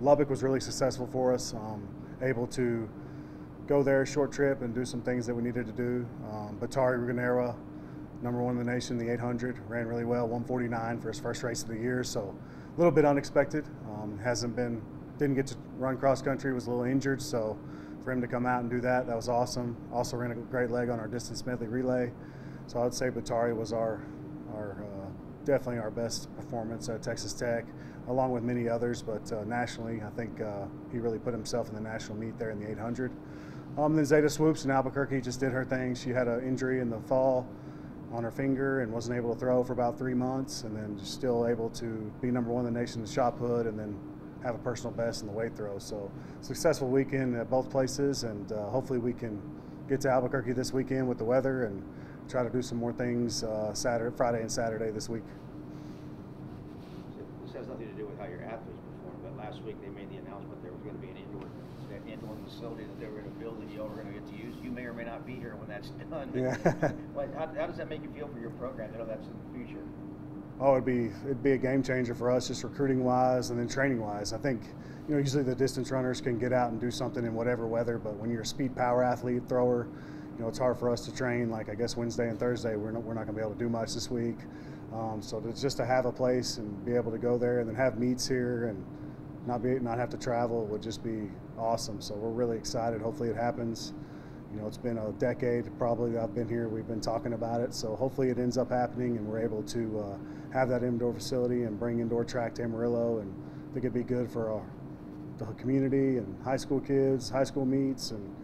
Lubbock was really successful for us. Um, able to go there, a short trip, and do some things that we needed to do. Um, Batari Ruganera, number one in the nation, in the 800, ran really well, 149 for his first race of the year. So a little bit unexpected. Um, hasn't been, didn't get to run cross country, was a little injured. So for him to come out and do that, that was awesome. Also ran a great leg on our distance medley relay. So I would say Batari was our, our uh, definitely our best performance at Texas Tech, along with many others. But uh, nationally, I think uh, he really put himself in the national meet there in the 800. Um, then Zeta Swoops in Albuquerque just did her thing. She had an injury in the fall on her finger and wasn't able to throw for about three months, and then just still able to be number one in the nation in shot put, and then have a personal best in the weight throw. So successful weekend at both places, and uh, hopefully we can get to Albuquerque this weekend with the weather and try to do some more things uh, Saturday, Friday, and Saturday this week. Has nothing to do with how your athletes perform, but last week they made the announcement there was going to be an indoor, that indoor facility that they were going to build and y'all were going to get to use. You may or may not be here when that's done. Yeah. How, how does that make you feel for your program? I know that's in the future. Oh, it'd be it'd be a game changer for us, just recruiting wise and then training wise. I think you know usually the distance runners can get out and do something in whatever weather, but when you're a speed power athlete thrower, you know it's hard for us to train. Like I guess Wednesday and Thursday, we're not we're not going to be able to do much this week. Um, so to, just to have a place and be able to go there and then have meets here and not be not have to travel would just be awesome. So we're really excited. Hopefully it happens. You know, it's been a decade probably I've been here. We've been talking about it. So hopefully it ends up happening and we're able to uh, have that indoor facility and bring indoor track to Amarillo. And I think it'd be good for our, the community and high school kids, high school meets, and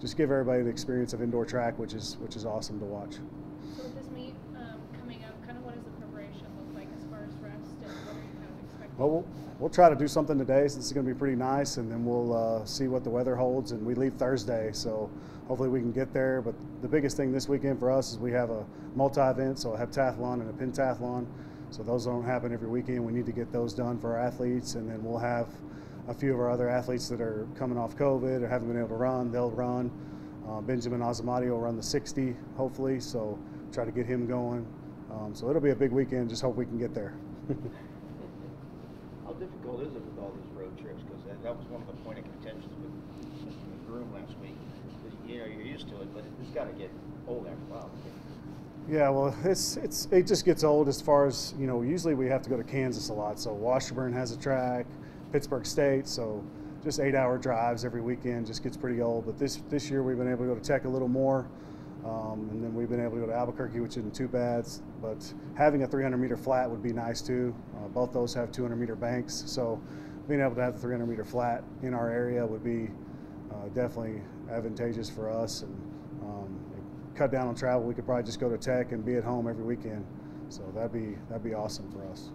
just give everybody the experience of indoor track, which is which is awesome to watch. So with this meet um, coming up, kind of what does the preparation look like as far as rest and what are you kind of expecting? Well, we'll, we'll try to do something today since it's going to be pretty nice, and then we'll uh, see what the weather holds. And we leave Thursday, so hopefully we can get there. But the biggest thing this weekend for us is we have a multi-event, so a heptathlon and a pentathlon. So those don't happen every weekend. We need to get those done for our athletes, and then we'll have a few of our other athletes that are coming off COVID or haven't been able to run. They'll run. Uh, Benjamin Azamati will run the 60, hopefully. So try to get him going. Um, so it'll be a big weekend. Just hope we can get there. How difficult is it with all these road trips? Because that, that was one of the point of contentions with Mr. Groom last week. You know, you're used to it, but it's got to get old after a while. Yeah, well, it's it's it just gets old as far as you know. Usually we have to go to Kansas a lot, so Washburn has a track, Pittsburg State, so just eight-hour drives every weekend just gets pretty old. But this this year we've been able to go to Tech a little more, um, and then we've been able to go to Albuquerque, which isn't too bad. But having a 300-meter flat would be nice too. Uh, both those have 200-meter banks, so being able to have the 300-meter flat in our area would be uh, definitely advantageous for us and um, cut down on travel. We could probably just go to Tech and be at home every weekend. So that'd be that'd be awesome for us.